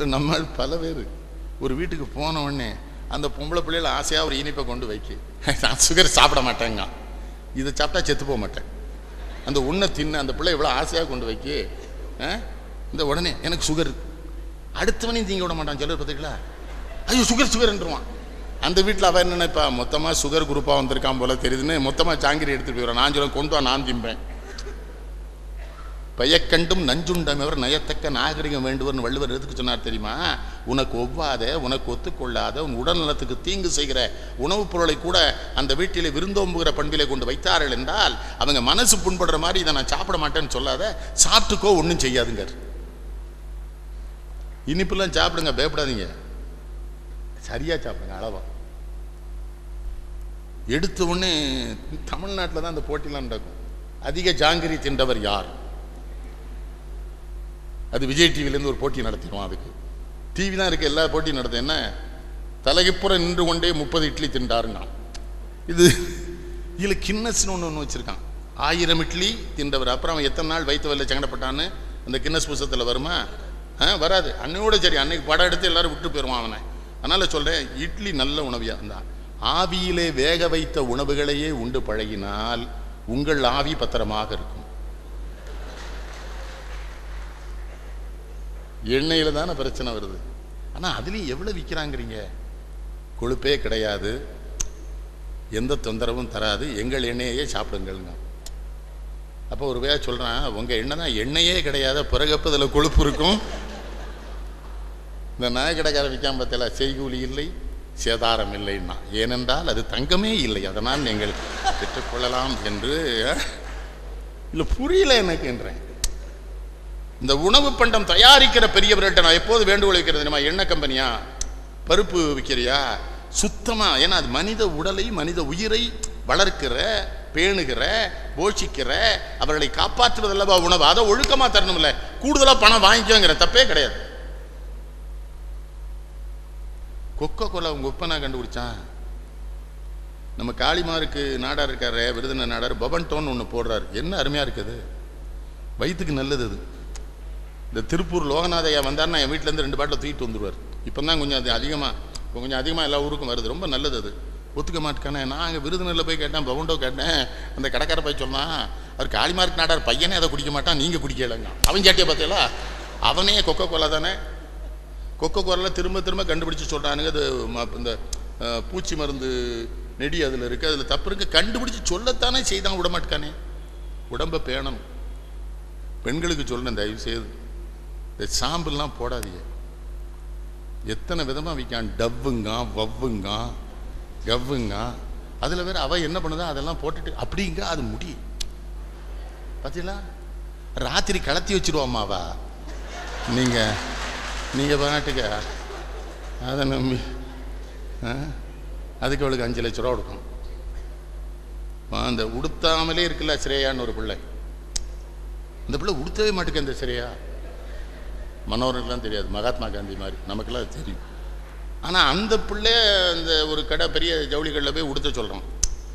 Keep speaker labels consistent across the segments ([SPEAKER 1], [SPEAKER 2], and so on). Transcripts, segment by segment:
[SPEAKER 1] இல்லை நம்ம பல பேர். ஒரு வீட்டுக்கு போன உடனே அந்த பொம்பளை பிள்ளைகள் ஆசையாக ஒரு இனிப்பை கொண்டு வைக்கு. நான் சுகர் சாப்பிட மாட்டேங்க. இதை சாப்பிட்டா செத்து போக மாட்டேன். அந்த உன்னை தின்ன அந்த பிள்ளை இவ்வளோ ஆசையாக கொண்டு வைக்க ஆ? இந்த உடனே எனக்கு சுகர் அடுத்தவனையும் தீங்க விட மாட்டான். சிலர் பார்த்துங்களா ஐயோ சுகர் சுகர்ன்றுவான் அந்த வீட்டில் அவன் என்ன நினைப்பா? மொத்தமாக சுகர் குரூப்பாக வந்திருக்கான் போல தெரியுதுன்னு மொத்தமாக ஜாங்கிரி எடுத்துட்டு போயிடுவான். நான் சொல்ல கொண்டு வா நான் திம்பேன். பயக்கண்டும் நஞ்சுண்டமைவர் நயத்தக்க நாகரிகம் வேண்டுவர்னு வள்ளுவர் எதுக்கு சொன்னார் தெரியுமா? உனக்கு ஒவ்வாத உனக்கு ஒத்துக்கொள்ளாத உன் உடல் நலத்துக்கு தீங்கு செய்கிற உணவுப் பொருளை கூட அந்த வீட்டிலே விருந்தோம்புகிற பண்பிலே கொண்டு வைத்தார்கள் என்றால் அவங்க மனசு புண்படுற மாதிரி இதை நான் சாப்பிட மாட்டேன்னு சொல்லாத சாப்பிட்டுக்கோ ஒன்றும் செய்யாதுங்க இனிப்புலாம் சாப்பிடுங்க பயப்படாதீங்க. சரியாக சாப்பிடுங்க அளவா. எடுத்த உடனே தமிழ்நாட்டில் தான் அந்த போட்டிலாம் நடக்கும். அதிக ஜாங்கிரி தின்றவர் யார்? அது விஜய் டிவிலேருந்து ஒரு போட்டி நடத்திடுவோம் அதுக்கு. டிவி தான் இருக்கு எல்லா போட்டியும் நடத்த என்ன? தலைகுப்புற நின்று கொண்டே முப்பது இட்லி தின்றாருங்க இது இதில் கின்னஸ்னு ஒன்று ஒன்று வச்சுருக்கான். ஆயிரம் இட்லி தின்றவர். அப்புறம் அவன் எத்தனை நாள் வயிற்று வரல சங்கடப்பட்டான்னு அந்த கின்னஸ் புஸ்தகத்தில் வருமா? ஆ வராது. அன்னையோட சரி அன்னைக்கு படம் எடுத்து எல்லாரும் விட்டு போயிடுவான் அவனை. அதனால் சொல்கிறேன் இட்லி நல்ல உணவியாக இருந்தான் ஆவியிலே வேக வைத்த உணவுகளையே உண்டு பழகினால் உங்கள் ஆவி பத்திரமாக இருக்கும். எண்ணெயில் தானே பிரச்சனை வருது. ஆனால் அதுலேயும் எவ்வளோ விற்கிறாங்கிறீங்க கொழுப்பே கிடையாது. எந்த தொந்தரவும் தராது. எங்கள் எண்ணெயையே சாப்பிடுங்கள்ங்க. அப்போ ஒரு வேலை சொல்கிறேன் உங்கள் எண்ணெய் தான் எண்ணெயே கிடையாது பிறகப்பு இதில் கொழுப்பு இருக்கும். இந்த நாய் கடைக்கார விற்காம பார்த்தல செய்கூலி இல்லை சேதாரம் இல்லைன்னா. ஏனென்றால் அது தங்கமே இல்லை. அதனால் நீங்கள் பெற்றுக்கொள்ளலாம் என்று இல்லை புரியல எனக்குன்றேன். இந்த உணவு பண்டம் தயாரிக்கிற பெரியவர்கள்ட்ட நான் எப்போது வேண்டுகோள் வைக்கிறது என்ன எண்ணெய் கம்பெனியா? பருப்பு விற்கிறியா சுத்தமாக ஏன்னா அது மனித உடலை மனித உயிரை வளர்க்கிற பேணுகிற போஷிக்கிற அவர்களை காப்பாற்றுவதல்லவா உணவு? அதை ஒழுக்கமாக தரணும்ல கூடுதலாக பணம் வாங்கிக்கோங்கிற தப்பே கிடையாது. கொக்கோ கோலா உங்கள் ஒப்பனா கண்டுபிடிச்சான் நம்ம காளிமாருக்கு நாடார் இருக்காரு விருதுநர் நாடார் பவன்டோன்னு ஒன்று போடுறாரு. என்ன அருமையாக இருக்குது. வயிற்றுக்கு நல்லது அது. இந்த திருப்பூர் லோகநாதையா வந்தாருன்னா என் வீட்டிலேருந்து ரெண்டு பாட்டில் தூக்கிட்டு வந்துடுவார் இப்போ தான் கொஞ்சம் அது அதிகமாக கொஞ்சம் அதிகமாக எல்லா ஊருக்கும் வருது. ரொம்ப நல்லது அது. ஒத்துக்க மாட்டேக்கானே. நான் அங்கே விருதுநரில் போய் கேட்டேன் பவுண்டோ கேட்டேன். அந்த கடைக்கார போய் சொன்னான் அவர் காளிமார்க் நாடார் பையனே அதை குடிக்க மாட்டான் நீங்கள் குடிக்கலங்க. அவன் கேட்டிய பார்த்தீங்களா? அவனே கொக்கோ கோலா தானே. கொக்கோ கோலாவில் திரும்ப திரும்ப கண்டுபிடிச்சி சொல்கிறானுங்க அது ம- இந்த பூச்சி மருந்து நெடி அதில் இருக்குது அதில் தப்பு இருக்கு. கண்டுபிடிச்சி சொல்லத்தானே செய்தான். விட மாட்டேக்கானே உடம்பை பேணணும். பெண்களுக்கு சொல்லணும் தயவு செய்து. இந்த சாம்பல்லாம் போடாதீங்க. எத்தனை விதமாக விற்கான் டவ்வுங்க வவ்வுங்க கவ்வுங்க. அதில் வேற அவ என்ன பண்ணுதா? அதெல்லாம் போட்டுட்டு அப்படிங்க அது முடி. பார்த்தீங்களா ராத்திரி கலத்தி வச்சிருவாமாவா நீங்கள் நீங்கள் பாட்டுக்க அதை நம்பி அதுக்கு அவளுக்கு அஞ்சு லட்ச ரூபா கொடுக்கும் அந்த உடுத்தாமலே இருக்குல்ல ஸ்ரேயான்னு ஒரு பிள்ளை. அந்த பிள்ளை உடுத்தவே மாட்டேங்க அந்த சிறையா மனோருக்கெல்லாம் தெரியாது. மகாத்மா காந்தி மாதிரி. நமக்கெல்லாம் அது தெரியும். ஆனால் அந்த பிள்ளை அந்த ஒரு கடை பெரிய ஜவுளி கடையில் போய் உடுத்த சொல்கிறான்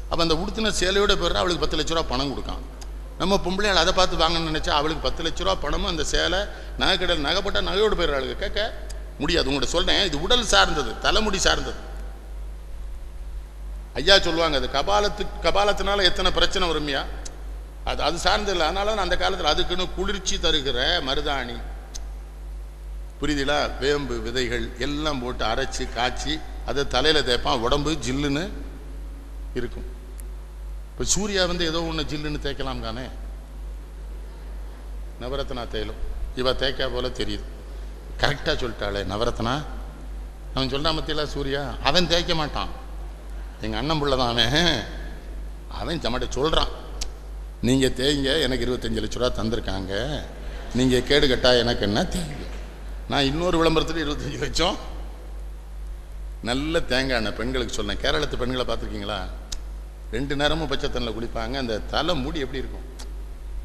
[SPEAKER 1] அப்போ அந்த உடுத்தின சேலையோட போயிடுறா அவளுக்கு பத்து லட்ச ரூபா பணம் கொடுக்கான். நம்ம பொம்பளையால் அதை பார்த்து வாங்கணும்னு நினச்சா அவளுக்கு பத்து லட்ச ரூபா பணமும் அந்த சேலை நகை கடையில் நகை போட்டால் நகையோடு அவளுக்கு கேட்க முடியாது. உங்கள்கிட்ட சொல்கிறேன் இது உடல் சார்ந்தது. தலைமுடி சார்ந்தது. ஐயா சொல்லுவாங்க அது கபாலத்து கபாலத்தினால எத்தனை பிரச்சனை வருமையா அது அது சார்ந்து இல்லை. அதனால அந்த காலத்தில் அதுக்குன்னு குளிர்ச்சி தருகிற மருதாணி புரியுதுங்களா வேம்பு விதைகள் எல்லாம் போட்டு அரைச்சி காய்ச்சி அதை தலையில் தேய்ப்பான். உடம்பு ஜில்லுன்னு இருக்கும். இப்போ சூர்யா வந்து ஏதோ ஒன்று ஜில்லுன்னு தேய்க்கலாம் தானே? நவரத்னா தேயிலும். இவ தேய்க்கா போல தெரியுது. கரெக்டாக சொல்லிட்டாளே நவரத்னா. அவன் சொல்கிறா மத்தியில் சூர்யா அவன் தேய்க்க மாட்டான். எங்கள் அண்ணன் பிள்ளை தான் அவன். அவன் நம்மகிட்ட சொல்கிறான் நீங்கள் தேய்ங்க எனக்கு இருபத்தஞ்சு லட்ச ரூபா தந்திருக்காங்க. நீங்கள் கேடு கட்டா எனக்கு என்ன தேய்ங்க? நான் இன்னொரு விளம்பரத்தில் இருபத்தஞ்சு லட்சம். நல்ல தேங்காய் எண்ணெய். பெண்களுக்கு சொன்னேன். கேரளத்து பெண்களை பார்த்துருக்கீங்களா? ரெண்டு நேரமும் பச்சை தண்ணியில் குளிப்பாங்க அந்த தலை மூடி எப்படி இருக்கும்?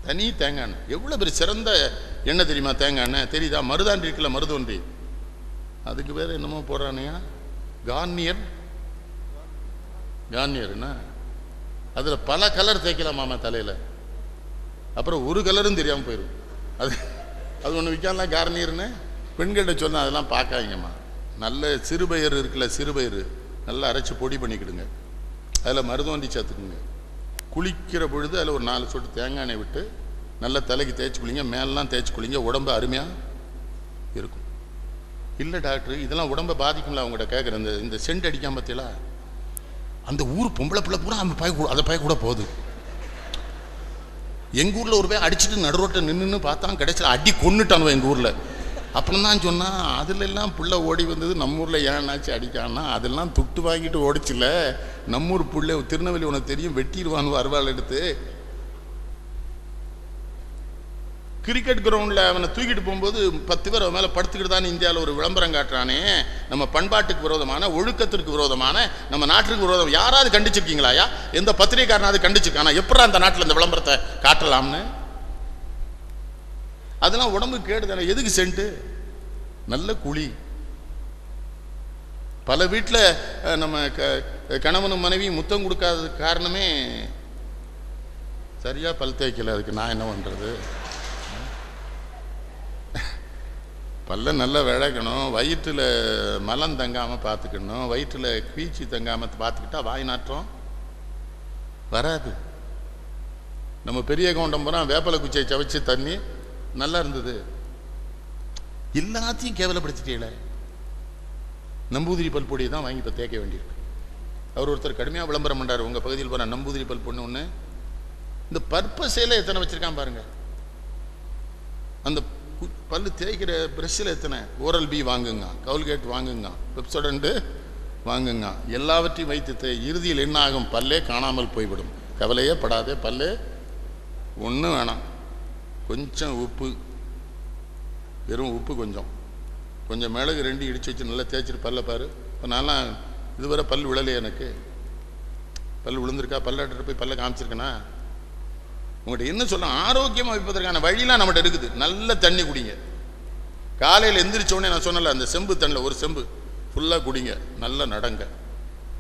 [SPEAKER 1] தனி தேங்காய் எண்ணெய். எவ்வளோ பெரிய சிறந்த எண்ணெய் தெரியுமா தேங்காய் எண்ணெய்? தெரியுதா? மருதாண்டி இருக்குல்ல மருதோன்றி அதுக்கு பேர் என்னமோ போடுறானுங்க. கார்னியர். கார்னியர்னா அதில் பல கலர் தேய்க்கலாமாமா தலையில். அப்புறம் ஒரு கலரும் தெரியாமல் போயிடும் அது அது ஒன்று விற்கலாம் கார்னியர்னு? பெண்கள்கிட்ட சொன்னால் அதெல்லாம் பார்க்காதீங்கம்மா. நல்ல சிறுபயிறு இருக்குல்ல சிறுபயிறு நல்லா அரைச்சி பொடி பண்ணிக்கிடுங்க. அதில் மருதோண்டி சேர்த்துக்குங்க. குளிக்கிற பொழுது அதில் ஒரு நாலு சொட்டு தேங்காய் எண்ணெய் விட்டு நல்லா தலைக்கு தேய்ச்சி குளிங்க. மேலெலாம் தேய்ச்சி குளிங்க. உடம்பு அருமையாக இருக்கும். இல்லை டாக்டர் இதெல்லாம் உடம்பை பாதிக்கும்ல அவங்ககிட்ட கேட்குறேன் இந்த இந்த சென்ட் அடிக்காம பார்த்தீங்களா அந்த ஊர் பொம்பளை பிள்ளை பூரா அவன் பய கூட அதை பய கூட போகுது. எங்கள் ஊரில் ஒரு பேர் அடிச்சுட்டு நடுரோட்டை நின்றுன்னு பார்த்தான் கிடைச்சல அடி கொன்னுட்டானுவன் எங்கள் ஊரில். அப்புறம் தான் சொன்னால் அதிலெல்லாம் புள்ள ஓடி வந்தது நம்ம ஊரில் ஏன்னாச்சு அடிக்கான்னா அதெல்லாம் துட்டு வாங்கிட்டு ஓடிச்சில்ல நம்ம ஊர் புள்ள திருநெல்வேலி உனக்கு தெரியும் வெட்டிடுவான்னு வருவாள் எடுத்து. கிரிக்கெட் கிரவுண்டில் அவனை தூக்கிட்டு போகும்போது பத்து பேர் அவன் மேலே படுத்துக்கிட்டு தான் இந்தியாவில் ஒரு விளம்பரம் காட்டுறானே. நம்ம பண்பாட்டுக்கு விரோதமான ஒழுக்கத்திற்கு விரோதமான நம்ம நாட்டுக்கு விரோதம். யாராவது கண்டிச்சிருக்கீங்களாயா எந்த பத்திரிகைக்காரனாவது கண்டிச்சிருக்கானா எப்படா அந்த நாட்டில் இந்த விளம்பரத்தை காட்டலாம்னு? அதெல்லாம் உடம்பு கேடுதானே? எதுக்கு சென்ட்டு? நல்ல குழி. பல வீட்டில் நம்ம க கணவனும் மனைவி முத்தம் கொடுக்காத காரணமே சரியாக பல் தேய்க்கல. அதுக்கு நான் என்ன பண்ணுறது பல்ல நல்லா விளக்கணும். வயிற்றில் மலம் தங்காமல் பார்த்துக்கணும். வயிற்றில் கீச்சி தங்காமல் பார்த்துக்கிட்டா வாய் நாற்றம் வராது. நம்ம பெரிய கவுண்டம் பூரா வேப்பலை குச்சியை சவைச்சு தண்ணி நல்லா இருந்தது எல்லாத்தையும் கேவலப்படுத்திட்டீங்களே. நம்பூதிரி பல் பொடியை தான் வாங்கி இப்போ தேய்க்க வேண்டியிருக்கு. அவர் ஒருத்தர் கடுமையாக விளம்பரம் பண்ணுறாரு உங்கள் பகுதியில் போகிற நம்பூதிரி பல் பொண்ணு ஒன்று இந்த பர்பஸையில் எத்தனை வச்சுருக்கான் பாருங்க. அந்த பல் பல்லு தேய்க்கிற ப்ரெஷ்ஷில் எத்தனை? ஓரல் பி வாங்குங்க. கவுல்கேட் வாங்குங்க. பெப்சோடன்ட்டு வாங்குங்க. எல்லாவற்றையும் வைத்து தே இறுதியில் என்ன ஆகும் பல்லே காணாமல் போய்விடும். கவலையே படாதே பல்லே. ஒன்றும் வேணாம். கொஞ்சம் உப்பு வெறும் உப்பு கொஞ்சம். கொஞ்சம் மிளகு ரெண்டு இடிச்சு வச்சு நல்லா தேய்ச்சிட்டு பல்ல பாரு. இப்போ நான்லாம் இதுவரை பல் விழலையே எனக்கு. பல் விழுந்திருக்கா? பல்லாட்டு போய் பல்ல காமிச்சிருக்கேனா? உங்கள்கிட்ட என்ன சொல்ல ஆரோக்கியமாக வைப்பதற்கான வழிலாம் நம்மகிட்ட இருக்குது. நல்ல தண்ணி குடிங்க. காலையில் எந்திரிச்சோடனே நான் சொன்னல அந்த செம்பு தண்ணியில் ஒரு செம்பு. ஃபுல்லாக குடிங்க. நல்லா நடங்க.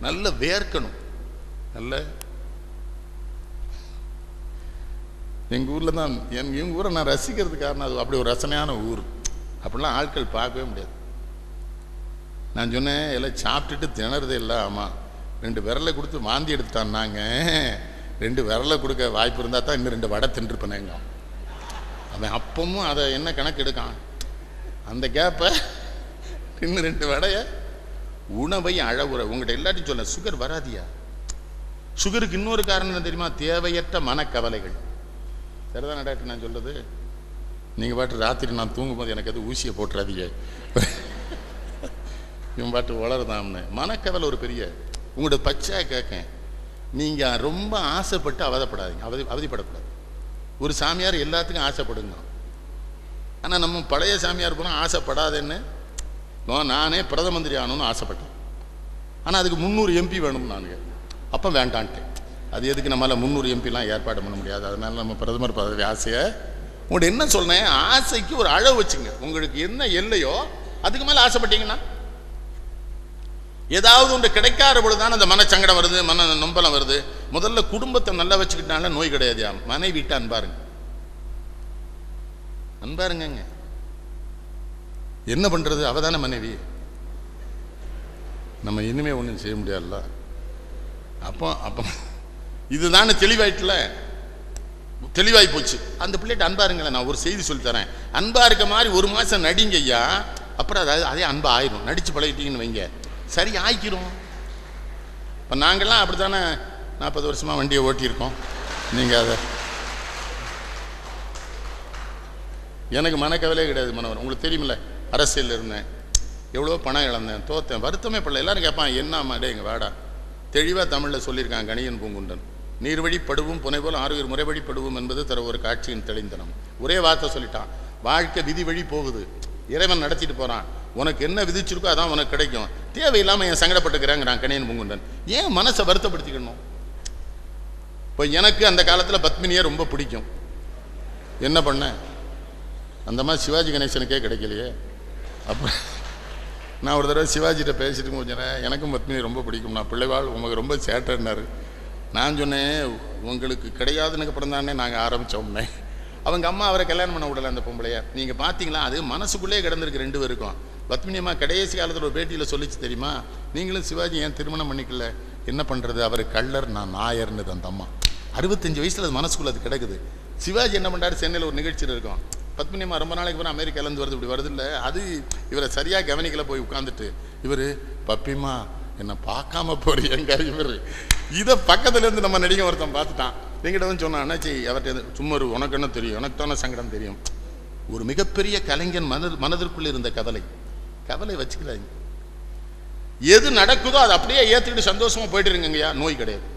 [SPEAKER 1] நல்ல வேர்க்கணும். நல்ல எங்கள் ஊரில் தான் என் எங்கள் ஊரை நான் ரசிக்கிறதுக்கு காரணம் அது அப்படி ஒரு ரசனையான ஊர். அப்படிலாம் ஆட்கள் பார்க்கவே முடியாது. நான் சொன்னேன் எல்லாம் சாப்பிட்டுட்டு திணறதே இல்லை ஆமாம் ரெண்டு விரலை கொடுத்து வாந்தி எடுத்துட்டான்னாங்க ரெண்டு விரலை கொடுக்க வாய்ப்பு இருந்தால் தான் இன்னும் ரெண்டு வடை தின்றுப்பனேங்க அவன் அப்பவும் அதை என்ன கணக்கு எடுக்கான்? அந்த கேப்பை இன்னும் ரெண்டு வடையை உணவை அழகுற உங்கள்கிட்ட எல்லாத்தையும் சொல்ல சுகர் வராதியா? சுகருக்கு இன்னொரு காரணம் என்ன தெரியுமா? தேவையற்ற மனக்கவலைகள். சரிதானே டாக்டர் நான் சொல்கிறது நீங்கள் பாட்டு ராத்திரி நான் தூங்கும்போது எனக்கு அது ஊசியை போட்டுறாதீங்க. இவன் பாட்டு வளருதாம்னு. மனக்கவலை ஒரு பெரிய. உங்களோட பச்சையாக கேட்கேன் நீங்கள் ரொம்ப ஆசைப்பட்டு அவதப்படாதீங்க. அவதி அவதிப்படக்கூடாது. ஒரு சாமியார் எல்லாத்துக்கும் ஆசைப்படுங்க. ஆனால் நம்ம பழைய சாமியார் போனால் ஆசைப்படாதேன்னு? நானே பிரதம மந்திரி ஆகணும்னு ஆசைப்பட்டேன். ஆனால் அதுக்கு முந்நூறு எம்பி வேணும் நானுங்க அப்போ வேண்டான்ட்டேன். அது எதுக்கு நம்மளால் முந்நூறு எம்பிலாம் ஏற்பாடு பண்ண முடியாது? அதனால நம்ம பிரதமர் பதவி ஆசையை உங்கள்கிட்ட என்ன சொல்றேன் ஆசைக்கு ஒரு அளவு வச்சுங்க. உங்களுக்கு என்ன எல்லையோ அதுக்கு மேலே ஆசைப்பட்டீங்கன்னா. ஏதாவது ஒன்று கிடைக்காத பொழுதுதான் அந்த மனச்சங்கடம் வருது மன நொம்பலம் வருது. முதல்ல குடும்பத்தை நல்லா வச்சுக்கிட்டாலும் நோய் கிடையாதுயா மனைவிட்ட அன்பாருங்க. அன்பாருங்கங்க. என்ன பண்றது? அவதான மனைவி. நம்ம இனிமேல் ஒன்றும் செய்ய முடியாதுல்ல. அப்போ அப்போ இதுதானே தெளிவாயிட்டுல? தெளிவாய் போச்சு. அந்த பிள்ளைகிட்ட அன்பா இருங்களேன் நான் ஒரு செய்தி சொல்லி தரேன். அன்பா இருக்க மாதிரி ஒரு மாசம் நடிங்க ஐயா. அப்புறம் அதாவது அதே அன்பா ஆயிரும். நடிச்சு பழகிட்டீங்கன்னு வைங்க. சரி ஆய்க்கிறோம். இப்போ நாங்கள்லாம் அப்படித்தானே நாற்பது வருஷமாக வண்டியை ஓட்டியிருக்கோம். நீங்கள் அதை எனக்கு மனக்கவலையே கிடையாது மனவர் உங்களுக்கு தெரியுமில்ல அரசியலில் இருந்தேன். எவ்வளோ பணம் இழந்தேன் தோத்தேன். வருத்தமே பிள்ளை எல்லோரும் கேட்பான் என்ன டேங்க வாடா. தெளிவாக தமிழில் சொல்லியிருக்கான் கணியன் பூங்குண்டன் நீர்வழி படுவும் ஆறுயிர் முறைவழி என்பது தர ஒரு காட்சியின் தெளிந்தனம். ஒரே வார்த்தை சொல்லிட்டான். வாழ்க்கை விதி வழி போகுது. இறைவன் நடத்திட்டு போகிறான் உனக்கு என்ன விதிச்சிருக்கோ அதான் உனக்கு கிடைக்கும். தேவையில்லாமல் என் சங்கடப்பட்டுக்கிறாங்கிறான் கணியன் பூங்குண்டன் ஏன் மனசை வருத்தப்படுத்திக்கணும்? இப்போ எனக்கு அந்த காலத்தில் பத்மினியை ரொம்ப பிடிக்கும். என்ன பண்ண? அந்த மாதிரி சிவாஜி கணேசனுக்கே கிடைக்கலையே. அப்போ நான் ஒரு தடவை சிவாஜிகிட்ட பேசிட்டு கொஞ்சம் நேரம், எனக்கும் பத்மினி ரொம்ப பிடிக்கும். நான் பிள்ளைவாள் உங்களுக்கு ரொம்ப சேட்டைன்னாரு. நான் சொன்னேன் உங்களுக்கு கிடையாதுன்னு அப்புறம் தானே நாங்கள் ஆரம்பித்தோம்னே அவங்க அம்மா அவரை கல்யாணம் பண்ண விடல அந்த பொம்பளைய. நீங்கள் பார்த்தீங்களா அது மனசுக்குள்ளே கிடந்திருக்கு ரெண்டு பேருக்கும். பத்மினி அம்மா கடைசி காலத்தில் ஒரு பேட்டியில் சொல்லிச்சு தெரியுமா? நீங்களும் சிவாஜி ஏன் திருமணம் பண்ணிக்கல? என்ன பண்ணுறது அவர் கள்ளர் நான் நாயர்னு அந்த அம்மா. அறுபத்தஞ்சு வயசில் அது மனசுக்குள்ளே அது கிடக்குது. சிவாஜி என்ன பண்றாரு? சென்னையில் ஒரு நிகழ்ச்சியில் இருக்கும். பத்மினி அம்மா ரொம்ப நாளைக்கு அப்புறம் அமெரிக்காலேருந்து வருது இப்படி வருது இல்லை? அது இவரை சரியாக கவனிக்கல போய் உட்காந்துட்டு இவரு பப்பிம்மா என்னை பார்க்காம போறீங்க இவர். இதை பக்கத்துலேருந்து நம்ம நடிகை ஒருத்தன் பார்த்துட்டான். எங்கிட்ட வந்து சொன்னான் அண்ணாச்சி அவர்கிட்ட இருந்து, சும்மா ஒரு உனக்கு என்ன தெரியும்? எனக்கு தானே சங்கடம் தெரியும்? ஒரு மிகப்பெரிய கலைஞன் மனது மனதிற்குள்ளே இருந்த கவலை. கவலை வச்சுக்கிறாங்க எது நடக்குதோ அதை அப்படியே ஏற்றுக்கிட்டு சந்தோஷமாக போயிட்டு இருங்கய்யா நோய் கிடையாது.